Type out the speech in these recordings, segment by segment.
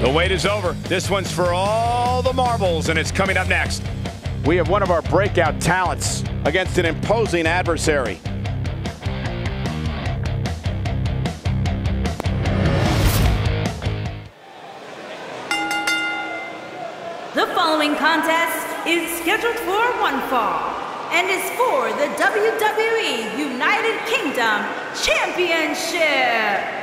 The wait is over. This one's for all the marbles, and it's coming up next. We have one of our breakout talents against an imposing adversary. The following contest is scheduled for one fall and is for the WWE United Kingdom Championship.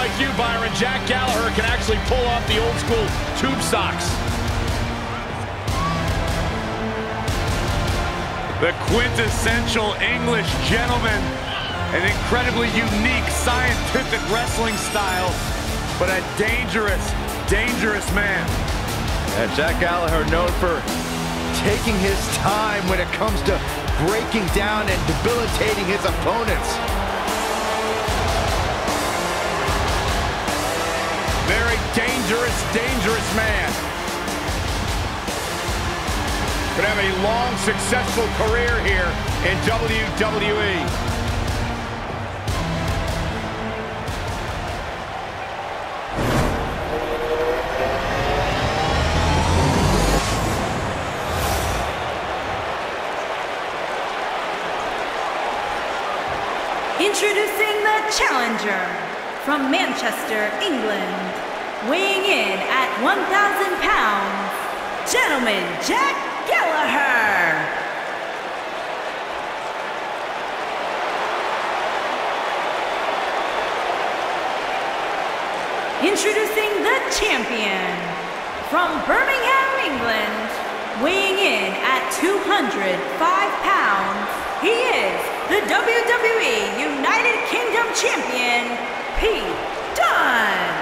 Unlike you, Byron, Jack Gallagher can actually pull off the old school tube socks. The quintessential English gentleman. An incredibly unique scientific wrestling style, but a dangerous, dangerous man. And Jack Gallagher known for taking his time when it comes to breaking down and debilitating his opponents. Dangerous, dangerous man. Could have a long, successful career here in WWE. Introducing the challenger from Manchester, England, weighing in at 1,000 pounds, gentleman Jack Gallagher. Introducing the champion from Birmingham, England, weighing in at 205 pounds, he is the WWE United Kingdom Champion, Pete Dunne.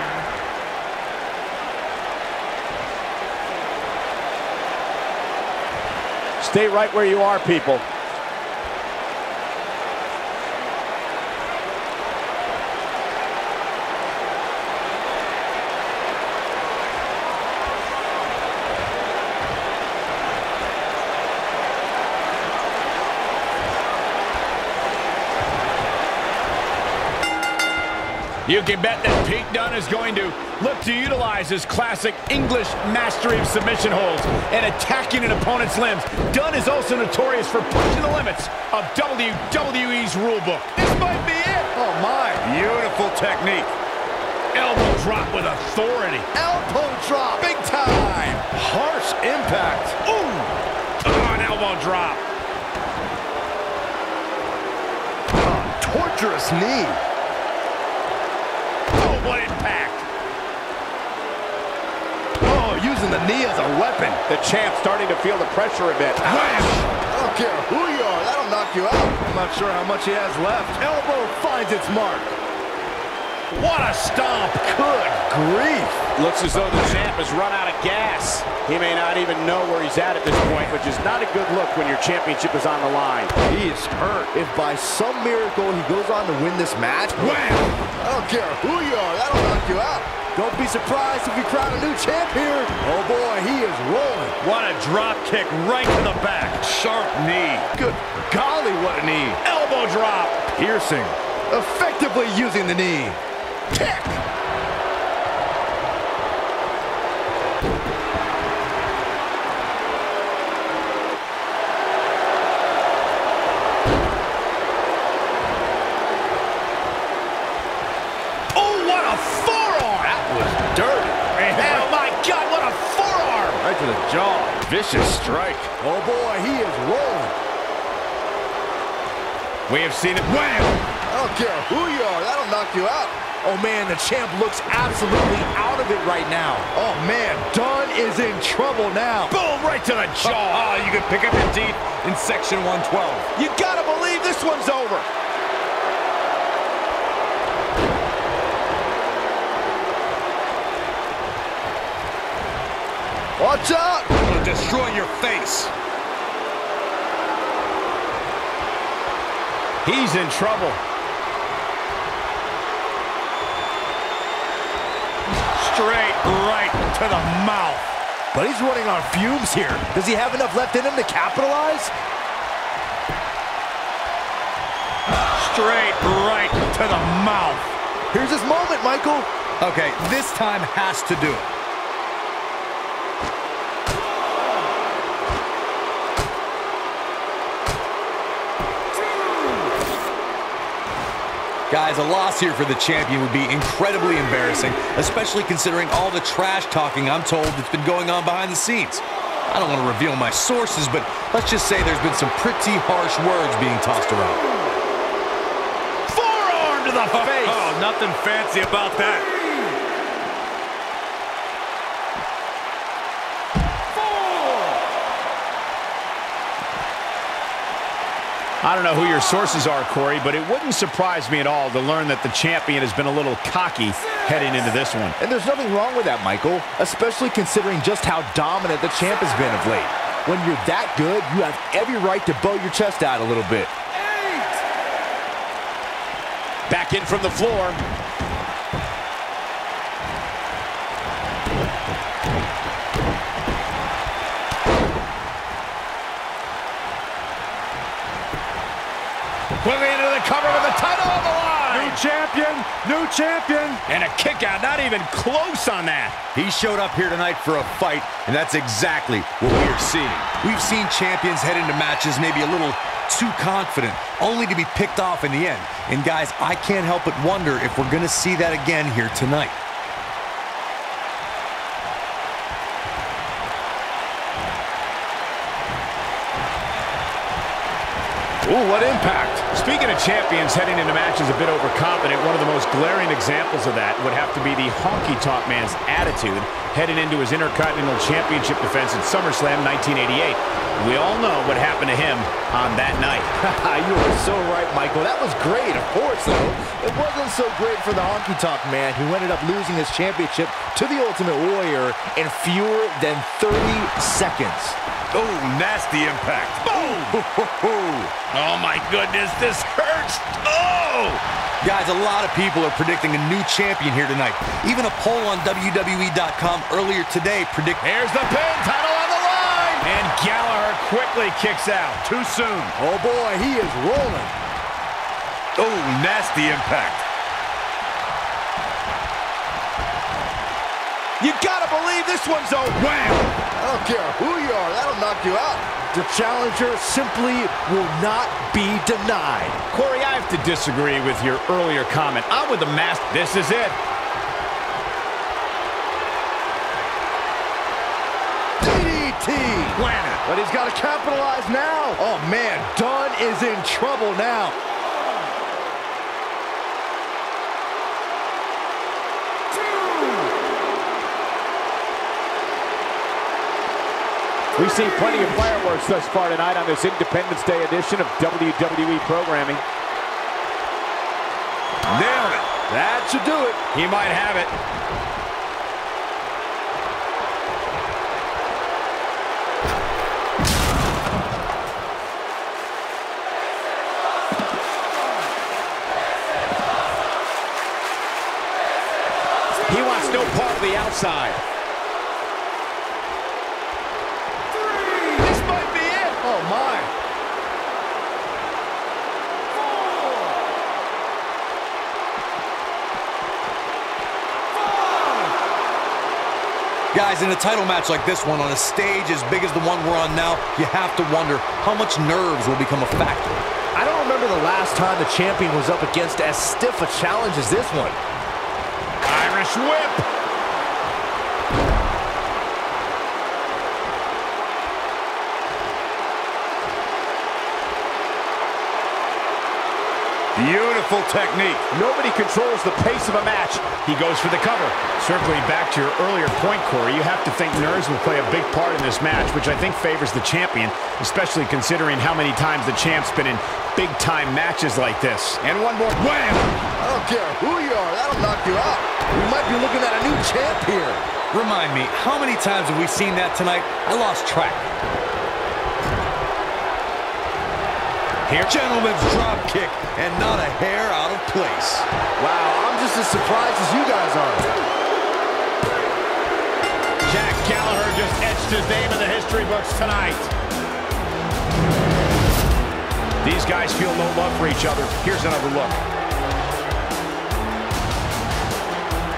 Stay right where you are, people. You can bet that Pete Dunne is going to look to utilize his classic English mastery of submission holds and attacking an opponent's limbs. Dunne is also notorious for pushing the limits of WWE's rulebook. This might be it. Oh my, Beautiful technique. Elbow drop with authority. elbow drop, big time. Harsh impact. Ooh! Oh, an elbow drop. Torturous knee. Oh, what impact. Using the knee as a weapon. The champ starting to feel the pressure a bit. Wham! I don't care who you are, that'll knock you out. I'm not sure how much he has left. Elbow finds its mark. What a stomp. Good grief. Looks as though the champ has run out of gas. He may not even know where he's at at this point, which is not a good look when your championship is on the line. He is hurt. If by some miracle he goes on to win this match, Wham! I don't care who you are, that'll knock you out. Don't be surprised if we crown a new champ here. Oh boy, he is rolling. What a drop kick right to the back. Sharp knee. Good golly, what a knee. Elbow drop. Piercing. Effectively using the knee. Kick. We have seen it. Wham! I don't care who you are. That'll knock you out. Oh, man, the champ looks absolutely out of it right now. Oh, man, Dunne is in trouble now. Boom, right to the jaw. Oh, you can pick up your teeth in Section 112. You got to believe this one's over. Watch out! I'm gonna destroy your face. He's in trouble. Straight right to the mouth. But he's running on fumes here. Does he have enough left in him to capitalize? Straight right to the mouth. Here's his moment, Michael. Okay, this time has to do it. Guys, a loss here for the champion would be incredibly embarrassing, especially considering all the trash talking I'm told that's been going on behind the scenes. I don't want to reveal my sources, but let's just say there's been some pretty harsh words being tossed around. Forearm to the face. Oh, nothing fancy about that. I don't know who your sources are, Corey, but it wouldn't surprise me at all to learn that the champion has been a little cocky heading into this one. And there's nothing wrong with that, Michael, especially considering just how dominant the champ has been of late. When you're that good, you have every right to bow your chest out a little bit. Back in from the floor. Quickly into the cover with the title on the line. New champion, new champion. And a kick out, not even close on that. He showed up here tonight for a fight, and that's exactly what we are seeing. We've seen champions head into matches maybe a little too confident, only to be picked off in the end. And guys, I can't help but wonder if we're going to see that again here tonight. Ooh, what impact. Speaking of champions heading into matches a bit overconfident, one of the most glaring examples of that would have to be the Honky Tonk Man's attitude heading into his Intercontinental Championship defense at SummerSlam 1988. We all know what happened to him on that night. you are so right, Michael. That was great, of course, though. It wasn't so great for the Honky Tonk Man, who ended up losing his championship to the Ultimate Warrior in fewer than 30 seconds. Oh, nasty impact. Oh, my goodness, this hurts. Oh! Guys, a lot of people are predicting a new champion here tonight. Even a poll on WWE.com earlier today predicted. Here's the pin, title on the line. And Gallagher quickly kicks out. Too soon. Oh, boy, he is rolling. Oh, nasty impact. You gotta believe this one's over. Wham! I don't care who you are, that'll knock you out. The challenger simply will not be denied. Corey, I have to disagree with your earlier comment. I'm with the mask. This is it. DDT! Planet. But he's got to capitalize now. Oh, man, Dunne is in trouble now. We've seen plenty of fireworks thus far tonight on this Independence Day edition of WWE programming. Nailed it. That should do it. He might have it. Guys, in a title match like this one, on a stage as big as the one we're on now, you have to wonder how much nerves will become a factor. I don't remember the last time the champion was up against as stiff a challenge as this one. Irish whip. Beautiful technique. Nobody controls the pace of a match. He goes for the cover. Circling back to your earlier point, Corey, you have to think nerves will play a big part in this match, which I think favors the champion, especially considering how many times the champ's been in big-time matches like this. And one more wham! I don't care who you are, that'll knock you out. We might be looking at a new champ here. Remind me, how many times have we seen that tonight? I lost track. Here, gentleman's drop kick, and not a hair out of place. Wow, I'm just as surprised as you guys are. Jack Gallagher just etched his name in the history books tonight. These guys feel no love for each other. Here's another look.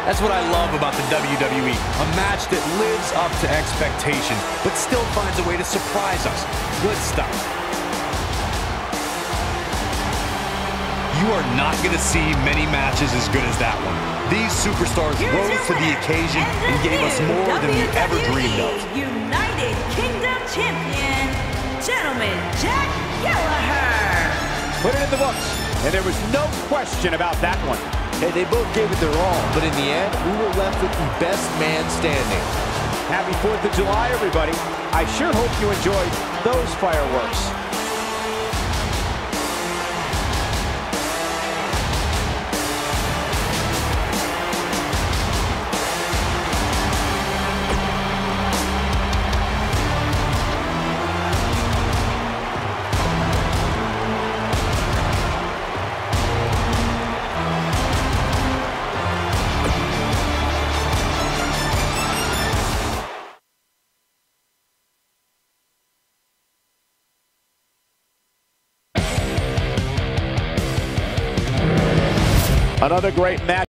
That's what I love about the WWE. A match that lives up to expectations, but still finds a way to surprise us. Good stuff. Are not going to see many matches as good as that one. These superstars Here's rose your to the occasion and, and gave us new more than we ever dreamed of. United Kingdom Champion, Gentleman Jack Gallagher. Put it in the books. And there was no question about that one. Hey, they both gave it their all, but in the end, we were left with the best man standing. Happy 4th of July, everybody. I sure hope you enjoyed those fireworks. Another great match.